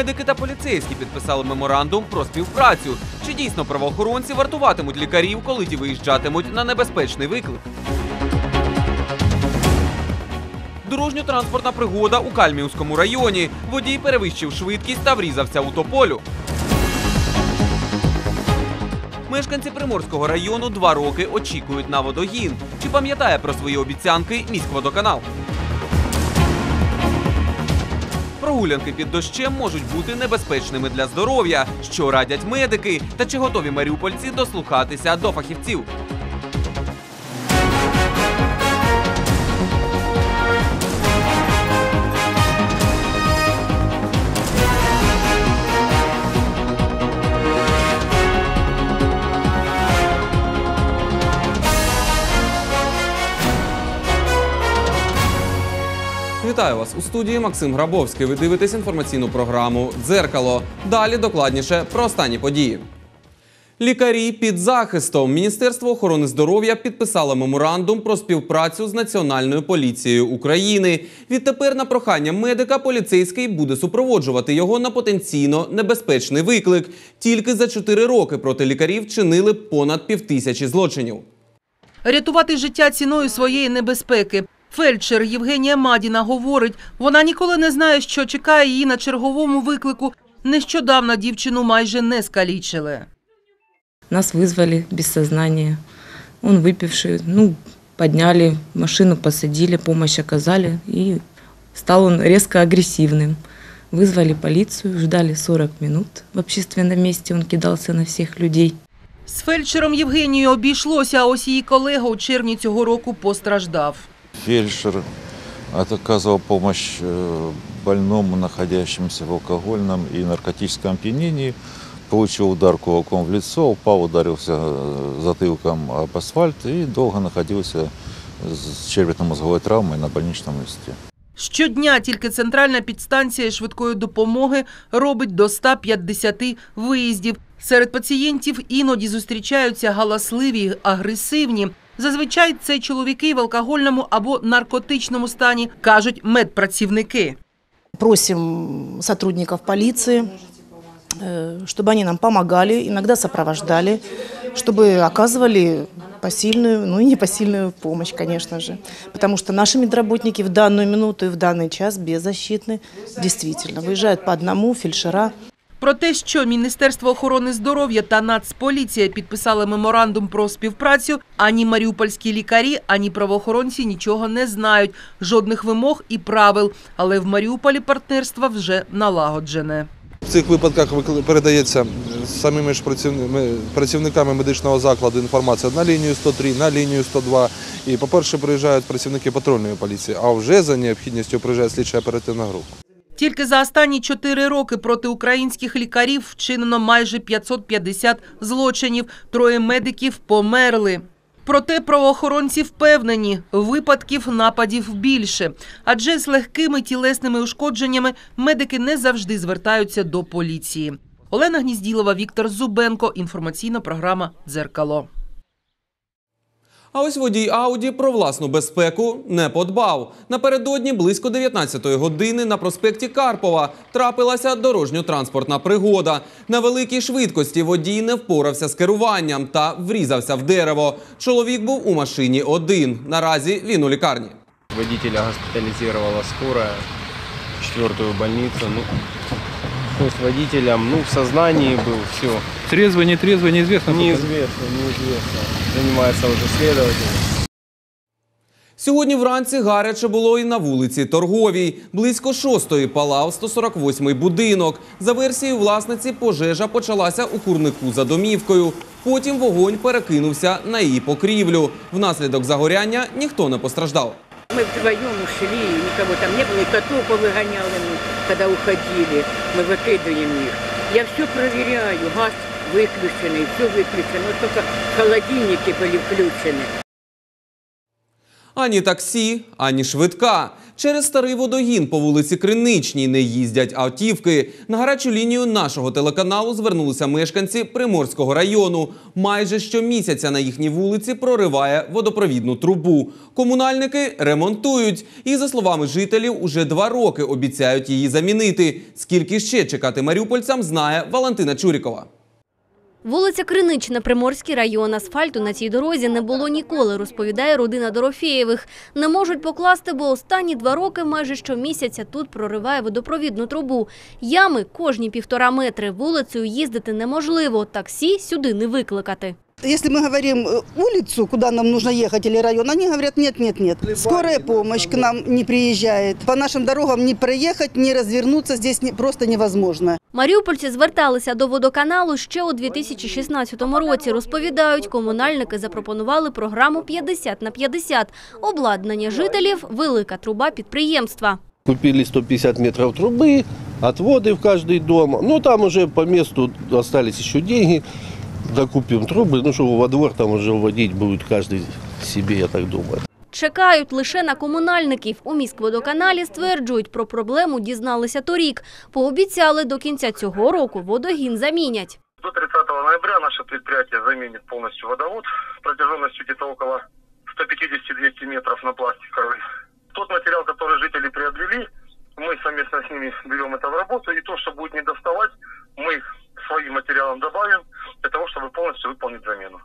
Медики та поліцейські підписали меморандум про співпрацю. Чи дійсно правоохоронці вартуватимуть лікарів, коли ті виїжджатимуть на небезпечний виклик? Дорожньо-транспортна пригода у Кальмівському районі. Водій перевищив швидкість та врізався у тополю. Мешканці Приморського району два роки очікують на водогін. Чи пам'ятає про свої обіцянки міськводоканал? Прогулянки під дощем можуть бути небезпечними для здоров'я, що радять медики, та чи готові маріупольці дослухатися до фахівців. Вітаю вас у студії Максим Грабовський. Ви дивитесь інформаційну програму Дзеркало. Далі докладніше про останні події. Лікарі під захистом Міністерство охорони здоров'я підписало меморандум про співпрацю з Національною поліцією України. Відтепер на прохання медика поліцейський буде супроводжувати його на потенційно небезпечний виклик. Тільки за 4 роки проти лікарів чинили понад півтисячі злочинів. Рятувати життя ціною своєї небезпеки. Фельдшер Євгенія Мадіна говорить, вона ніколи не знає, що чекає її на черговому виклику. Нещодавно дівчину майже не скалічили. Нас вызвали без сознания. Он выпивший, ну, подняли, в машину посадили, помощь оказали, и стал он резко агрессивным. Вызвали полицию, ждали 40 минут в общественном месте, он кидался на всех людей. З фельдшером Євгенією обійшлося, а ось її колега у червні цього року постраждав. Фельдшер от- оказывал помощь э, больному, находящемуся в алкогольном и наркотическом опьянении. Получил удар кулаком в лицо, упал, ударился э, затылком об асфальт и долго находился с черепно-мозговой травмой на больничном листе. Щодня тільки центральна підстанція швидкої допомоги робить до 150 виїздів. Серед пацієнтів іноді зустрічаються галасливі, агресивні. Зазвичай це чоловіки в алкогольному або наркотичному стані, кажуть медпрацівники. Просим сотрудников полиции, э, чтобы они нам помогали, иногда сопровождали, чтобы оказывали посильную, ну и непосильную помощь, конечно же. Потому что наши медработники в данную минуту и в данный час беззащитны. Действительно, выезжают по одному фельдшера. Про те, що Міністерство охорони здоров'я та Нацполіція підписали меморандум про співпрацю, ані маріупольські лікарі, ані правоохоронці нічого не знають, жодних вимог і правил. Але в Маріуполі партнерство вже налагоджене. В цих випадках передається самими ж працівни- працівниками медичного закладу інформація на лінію 103, на лінію 102. І, по-перше, приїжджають працівники патрульної поліції, а вже за необхідністю приїжджає слідча оперативна група. Тільки за останні чотири роки проти українських лікарів вчинено майже 550 злочинів. Троє медиків померли. Проте правоохоронці впевнені, випадків нападів більше. Адже з легкими тілесними ушкодженнями медики не завжди звертаються до поліції. Олена Гнізділова, Віктор Зубенко. Інформаційна програма «Дзеркало». А ось водій Ауді про власну безпеку не подбав. Напередодні близько 19-ї години на проспекті Карпова трапилася дорожньо-транспортна пригода. На великій швидкості водій не впорався з керуванням та врізався в дерево. Чоловік був у машині один. Наразі він у лікарні. Водителя госпитализировала скорая в четвертую больницу. Ну, ну, с водителем, ну, в сознании был, все. Трезвый, нетрезвый, неизвестно. Неизвестно, неизвестно. Занимается уже следователь. Сьогодні вранці гаряче було і на вулиці Торговій. Близько шостої палав 148-й будинок. За версією власниці, пожежа почалася у курнику за домівкою. Потім вогонь перекинувся на її покрівлю. Внаслідок загоряння ніхто не постраждав. Мы вдвоем ушли, и никого там не было, и котов повыгоняли мы, когда уходили, мы выкидываем их. Я все проверяю, газ выключенный, все выключено, вот только холодильники были включены. Ані таксі, ані швидка. Через старий водогін по вулиці Криничній не їздять автівки. На гарячу лінію нашого телеканалу звернулися мешканці Приморського району. Майже щомісяця на їхній вулиці прориває водопровідну трубу. Комунальники ремонтують і, за словами жителів, уже два роки обіцяють її замінити. Скільки ще чекати маріупольцям, знає Валентина Чурікова. Вулиця Кринична, Приморський район. Асфальту на цій дорозі не було ніколи, розповідає родина Дорофєєвих. Не можуть покласти, бо останні два роки майже щомісяця тут прориває водопровідну трубу. Ями кожні півтора метри. Вулицею їздити неможливо. Таксі сюди не викликати. Если мы говорим э, улицу, куда нам нужно ехать, или район, они говорят, нет, нет, нет. Скорая помощь к нам не приезжает. По нашим дорогам не проехать, не развернуться здесь не- просто невозможно. Маріупольці зверталися до водоканалу ще у 2016 році. Розповідають, комунальники запропонували програму 50 на 50. Обладнання жителів – велика труба підприємства. Купили 150 метров трубы, отводы в каждый дом. Ну, там уже по месту остались еще деньги. Докупим трубы, ну, что во двор там уже вводить будет каждый себе, я так думаю. Чекають лише на комунальників. У міськводоканалі стверджують, про проблему дізналися торік. Пообіцяли, до кінця цього року водогін замінять. До 30 ноября наше предприятие заменит полностью водовод протяженностью где-то около 150-200 метров на пластиковый. Тот материал, который жители приобрели, мы совместно с ними берем это в работу, и то, что будет не доставать, мы своим материалом добавим для того, щоб повністю виконати заміну.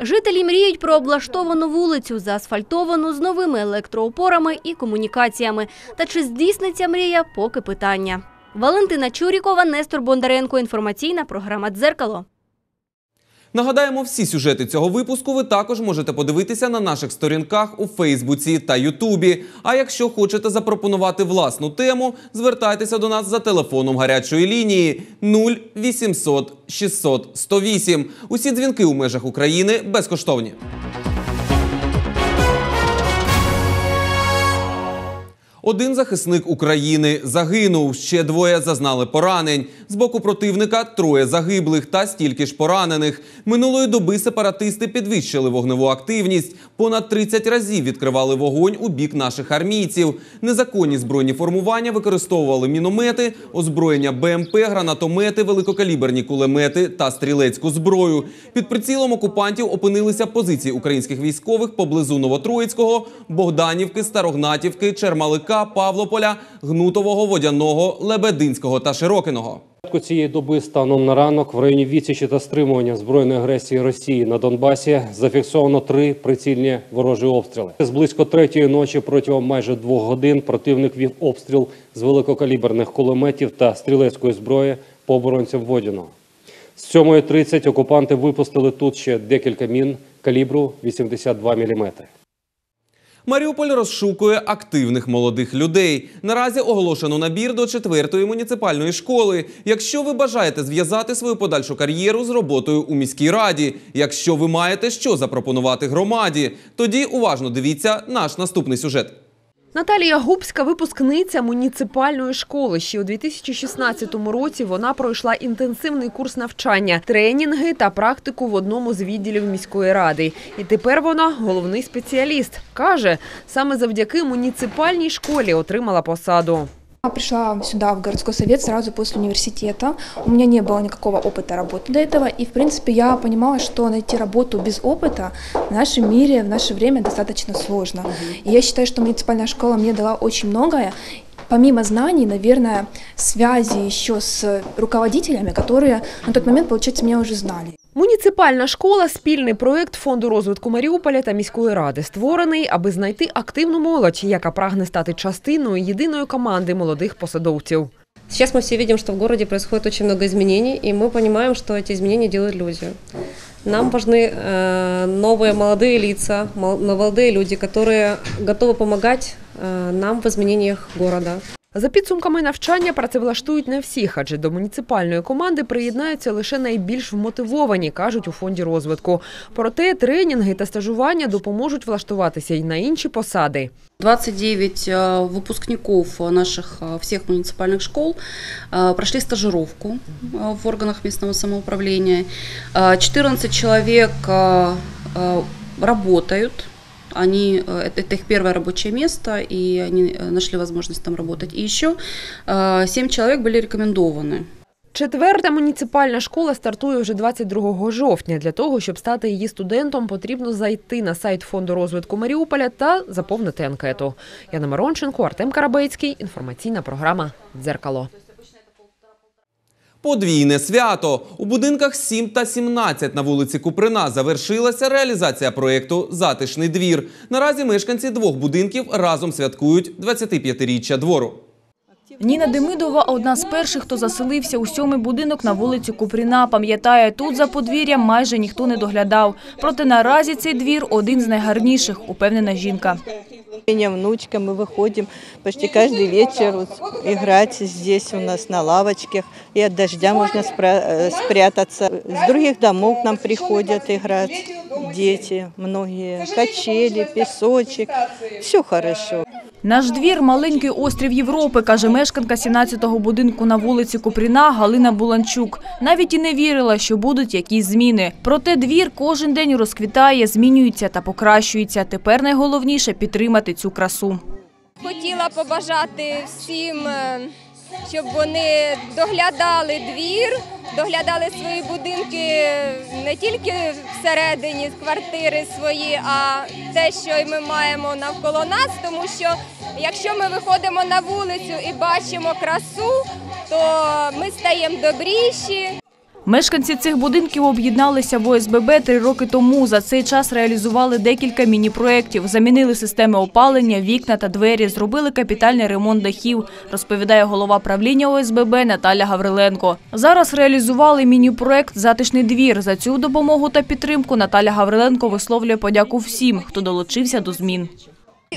Жителі мріють про облаштовану вулицю, заасфальтовану з новими електроопорами і комунікаціями. Та чи здійсниться мрія – поки питання. Валентина Чурікова, Нестор Бондаренко. Інформаційна програма «Дзеркало». Нагадаємо, всі сюжети цього випуску ви також можете подивитися на наших сторінках у Фейсбуці та Ютубі. А якщо хочете запропонувати власну тему, звертайтеся до нас за телефоном гарячої лінії 0800 600 108. Усі дзвінки у межах України безкоштовні. Один захисник України загинув. Ще двоє зазнали поранень. З боку противника троє загиблих та стільки ж поранених. Минулої доби сепаратисти підвищили вогневу активність. Понад 30 разів відкривали вогонь у бік наших армійців. Незаконні збройні формування використовували міномети, озброєння БМП, гранатомети, великокаліберні кулемети та стрілецьку зброю. Під прицілом окупантів опинилися позиції українських військових поблизу Новотроїцького, Богданівки, Старогнатівки, Чермалика, Павлополя, Гнутового, Водяного, Лебединського та Широкиного. Цієї доби станом на ранок в районі відсічі та стримування збройної агресії Росії на Донбасі зафіксовано три прицільні ворожі обстріли. З близько третьої ночі протягом майже двох годин противник вів обстріл з великокаліберних кулеметів та стрілецької зброї по оборонцям Водяного. З 7.30 окупанти випустили тут ще декілька мін калібру 82 мм. Маріуполь розшукує активних молодих людей. Наразі оголошено набір до четвертої муніципальної школи. Якщо ви бажаєте зв'язати свою подальшу кар'єру з роботою у міській раді, якщо ви маєте що запропонувати громаді, тоді уважно дивіться наш наступний сюжет. Наталія Губська – випускниця муніципальної школи. Ще у 2016 році вона пройшла інтенсивний курс навчання, тренінги та практику в одному з відділів міської ради. І тепер вона головний спеціаліст. Каже, саме завдяки муніципальній школі отримала посаду. Я пришла сюда, в городской совет, сразу после университета. У меня не было никакого опыта работы до этого. И, в принципе, я понимала, что найти работу без опыта в нашем мире, в наше время достаточно сложно. И я считаю, что муниципальная школа мне дала очень многое. Помимо знаний, наверное, связи еще с руководителями, которые на тот момент, получается, меня уже знали. Муніципальна школа – спільний проєкт Фонду розвитку Маріуполя та міської ради, створений, аби знайти активну молодь, яка прагне стати частиною єдиної команди молодих посадовців. Сейчас мы все видим, что в городе происходит очень много изменений, и мы понимаем, что эти изменения делают люди. Нам важны э, новые молодые лица, мол- молодые люди, которые готовы помогать э, нам в изменениях города. За підсумками навчання працевлаштують не всіх, адже до муніципальної команди приєднаються лише найбільш вмотивовані, кажуть у фонді розвитку. Проте тренінги та стажування допоможуть влаштуватися й на інші посади. 29 э, выпускников наших э, всех муниципальных школ э, прошли стажировку э, в органах местного самоуправления. Э, 14 человек э, э, работают Они, э, это, это их первое рабочее место, и они э, нашли возможность там работать. И еще э, семь человек были рекомендованы. Четверта муніципальна школа стартує вже 22 жовтня. Для того, щоб стати її студентом, потрібно зайти на сайт Фонду розвитку Маріуполя та заповнити анкету. Яна Маронченко, Артем Карабецький. Інформаційна програма «Дзеркало». Подвійне свято у будинках 7 та 17 на вулиці Куприна завершилася реалізація проєкту Затишний двір. Наразі мешканці двох будинків разом святкують 25-річчя двору. Ніна Демидова – одна з перших, хто заселився у сьомий будинок на вулиці Купріна. Пам'ятає, тут за подвір'ям майже ніхто не доглядав. Проте наразі цей двір – один з найгарніших, упевнена жінка. У меня внучка, мы выходим почти каждый вечер вот, играть здесь у нас на лавочках. И от дождя можно спра- э, спрятаться. С других домов к нам приходят играть дети, многие. Качели, песочек, все хорошо. Наш двір – маленький острів Європи, каже мешканка 17-го будинку на вулиці Купріна Галина Буланчук. Навіть і не вірила, що будуть якісь зміни. Проте двір кожен день розквітає, змінюється та покращується. Тепер найголовніше – підтримати цю красу. Хотіла побажати всім, е, щоб вони доглядали двір, доглядали свої будинки не тільки всередині квартири свої, а те, що ми маємо навколо нас, тому що якщо ми виходимо на вулицю і бачимо красу, то ми стаємо добріші. Мешканці цих будинків об'єдналися в ОСББ три роки тому. За цей час реалізували декілька міні-проєктів. Замінили системи опалення, вікна та двері, зробили капітальний ремонт дахів, розповідає голова правління ОСББ Наталя Гавриленко. Зараз реалізували міні-проєкт «Затишний двір». За цю допомогу та підтримку Наталя Гавриленко висловлює подяку всім, хто долучився до змін.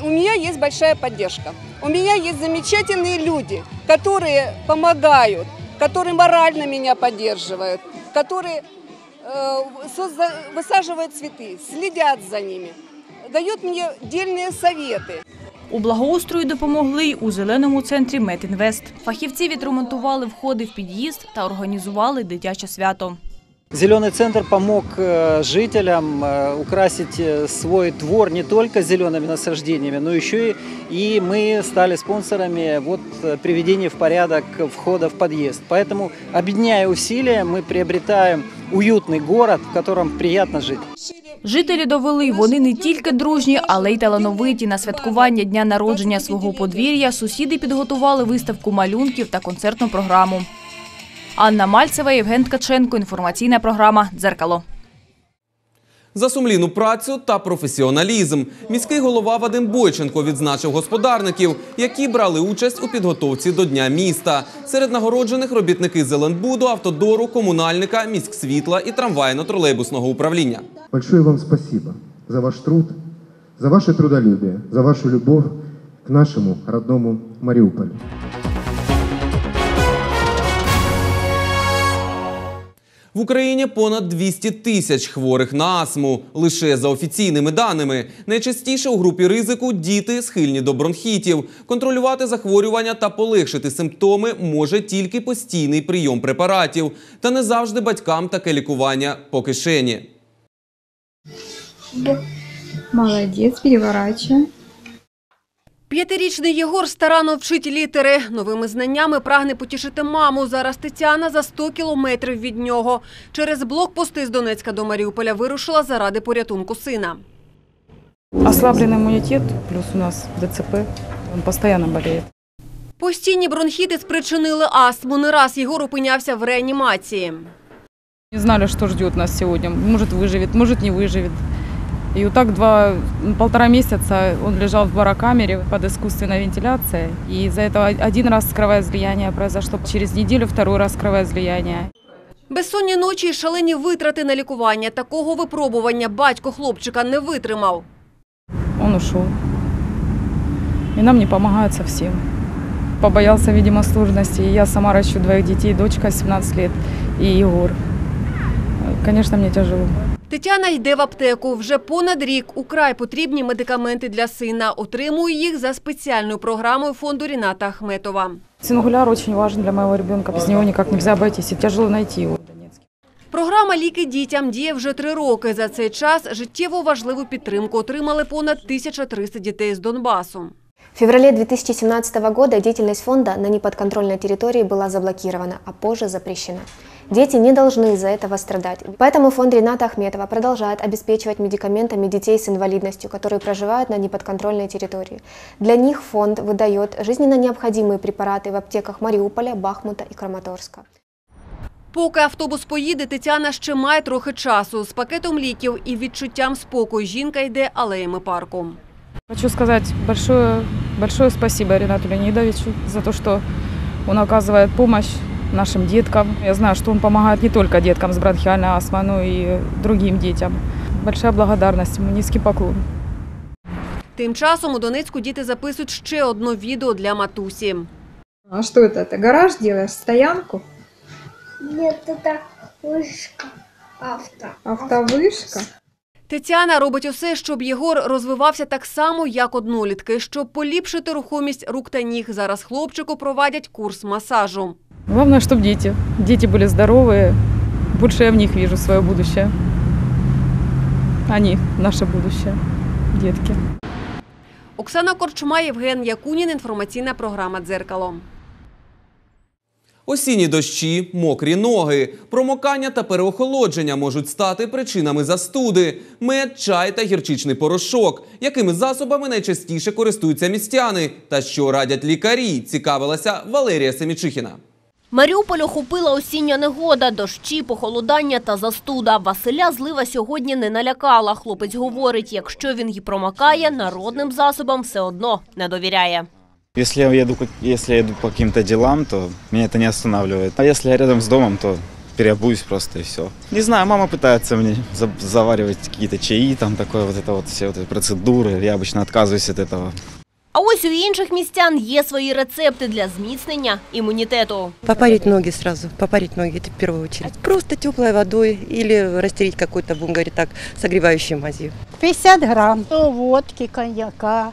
У меня есть большая поддержка. У меня есть замечательные люди, которые помогают, которые морально меня поддерживают, которые э, созда- высаживают цветы, следят за ними, дают мне дельные советы. У благоустрою допомогли й у зеленому центрі Метінвест. Фахівці відремонтували входи в під'їзд та організували дитяче свято. Зеленый центр помог э, жителям э, украсить э, свой двор не только зелеными насаждениями, но еще и, и мы стали спонсорами вот, э, приведения в порядок входа в подъезд. Поэтому, объединяя усилия, мы приобретаем уютный город, в котором приятно жить. Жителі довели, вони не тільки дружні, але й талановиті. На святкування дня народження свого подвір'я сусіди підготували виставку малюнків та концертну програму. Анна Мальцева, Євген Ткаченко. Інформаційна програма «Дзеркало». За сумлінну працю та професіоналізм міський голова Вадим Бойченко відзначив господарників, які брали участь у підготовці до Дня міста. Серед нагороджених робітники Зеленбуду, автодору, комунальника, міськсвітла і трамвайно-тролейбусного управління. Большое вам спасибо за ваш труд, за ваше трудолюбие, за вашу любовь к нашему родному Мариуполю. В Україні понад 200 тисяч хворих на астму. Лише за офіційними даними. Найчастіше у групі ризику діти схильні до бронхітів. Контролювати захворювання та полегшити симптоми може тільки постійний прийом препаратів. Та не завжди батькам таке лікування по кишені. Молодец, переворачиваем. П'ятирічний Єгор старанно вчить літери. Новими знаннями прагне потішити маму. Зараз Тетяна за 100 кілометрів від нього. Через блокпости з Донецька до Маріуполя вирушила заради порятунку сина. Ослабленный иммунитет, плюс у нас ДЦП, он постоянно болеет. Постійні бронхіти спричинили астму. Не раз Єгор опинявся в реанімації. Не знали, что ждет нас сегодня. Может выживет, может не выживет. И вот так два, полтора месяца он лежал в барокамере под искусственной вентиляцией. И из-за этого один раз кровоизлияние произошло, через неделю второй раз кровоизлияние. Безсонні ночі і шалені витрати на лікування. Такого випробування батько хлопчика не витримав. Он ушел. И нам не помогают совсем. Побоялся, видимо, сложностей. И Я сама ращу двоих детей, дочка 17 лет и Егор. Конечно, мне тяжело. Тетяна йде в аптеку. Вже понад рік украй потрібні медикаменти для сина. Отримує їх за спеціальною програмою фонду Ріната Ахметова. Сингуляр очень важен для моего ребенка. Без него никак нельзя обойтись. И тяжело найти его. В Програма Ліки дітям діє вже три роки. За цей час життєво важливу підтримку отримали понад 1300 дітей з Донбасу. В феврале 2017 года деятельность фонда на неподконтрольной территории была заблокирована, а позже запрещена. Дети не должны из-за этого страдать. Поэтому фонд Рената Ахметова продолжает обеспечивать медикаментами детей с инвалидностью, которые проживают на неподконтрольной территории. Для них фонд выдает жизненно необходимые препараты в аптеках Мариуполя, Бахмута и Краматорска. Поки автобус поїде, Тетяна ще має трохи часу. З пакетом ліків і відчуттям спокою жінка йде алеями парку. Хочу сказать большое, большое спасибо Ренату Леонидовичу за то, что он оказывает помощь нашим деткам. Я знаю, что он помогает не только деткам с бронхиальной астмой, но и другим детям. Большая благодарность ему, низкий поклон. Тим часом у Донецьку діти записують ще одно відео для матусі. А что это? Ты гараж делаешь, стоянку? Нет, это вышка авто. Автовышка? Тетяна робить усе, щоб Єгор розвивався так само, як однолітки. Щоб поліпшити рухомість рук та ніг, зараз хлопчику проводять курс масажу. Главное, чтобы дети. Дети были здоровые. Больше я в них вижу свое будущее. Они наше будущее. Детки. Оксана Корчма, Євген Якунін. Інформаційна програма «Дзеркало». Осінні дощі, мокрі ноги, промокання та переохолодження можуть стати причинами застуди. Мед, чай та гірчичний порошок. Якими засобами найчастіше користуються містяни? Та що радять лікарі? Цікавилася Валерія Семічихіна. Маріуполь охопила осіння негода, дощі, похолодання та застуда. Василя злива сьогодні не налякала. Хлопець говорить, якщо він її промакає, народним засобам все одно не довіряє. Если я еду, как- если я еду по каким-то делам, то меня это не останавливает. А если я рядом с домом, то переобуюсь просто и все. Не знаю, мама пытается мне за- заваривать какие-то чаи, там такое вот это вот, все вот эти процедуры. Я обычно отказываюсь от этого. А ось у інших містян є свої рецепти для зміцнення імунітету. Попарить ноги сразу, попарить ноги це в першу чергу. Просто теплою водою или растереть какой-то, говорити так, согревающей мазью. 50 грам водки, коньяка.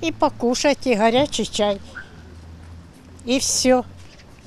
І покушати гарячий горячий чай. і все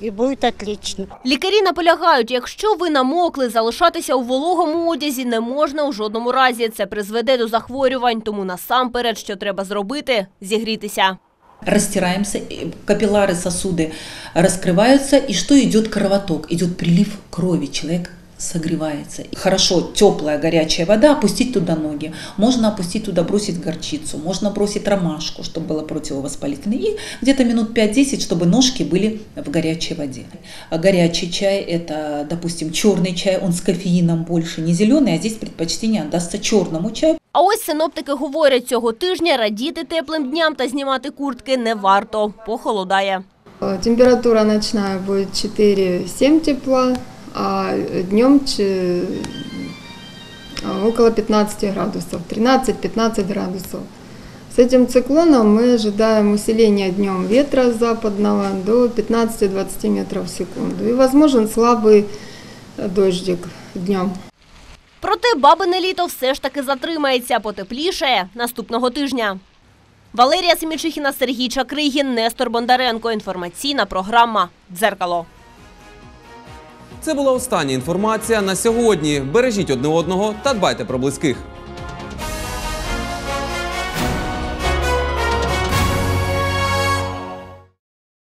И будет отлично. Лікарі наполягають, якщо ви намокли, залишатися у вологому одязі не можна у жодному разі. Це призведе до захворювань, тому насамперед, що треба зробити – зігрітися. растираемся, и капилляры сосуды раскрываются, и что идет кровоток? Идет прилив крови, человек согревается. Хорошо, теплая, горячая вода, опустить туда ноги. Можно опустить туда, бросить горчицу, можно бросить ромашку, чтобы было противовоспалительное. И где-то минут 5-10, чтобы ножки были в горячей воде. А Горячий чай – это, допустим, черный чай, он с кофеином больше, не зеленый, а здесь предпочтение отдастся черному чаю. А ось синоптики говорять, цього тижня радіти теплим дням та знімати куртки не варто. Похолодає. Э, Температура ночная будет 4-7 тепла, а днем около 15 градусов, 13-15 градусов. С этим циклоном мы ожидаем усиления днем ветра западного до 15-20 метров в секунду и возможен слабый э, дождик днем. Проте бабине літо все ж таки затримається, потеплішає наступного тижня. Валерія Семічихіна, Сергій Чакригін, Нестор Бондаренко. Інформаційна програма «Дзеркало». Це була остання інформація на сьогодні. Бережіть одне одного та дбайте про близьких.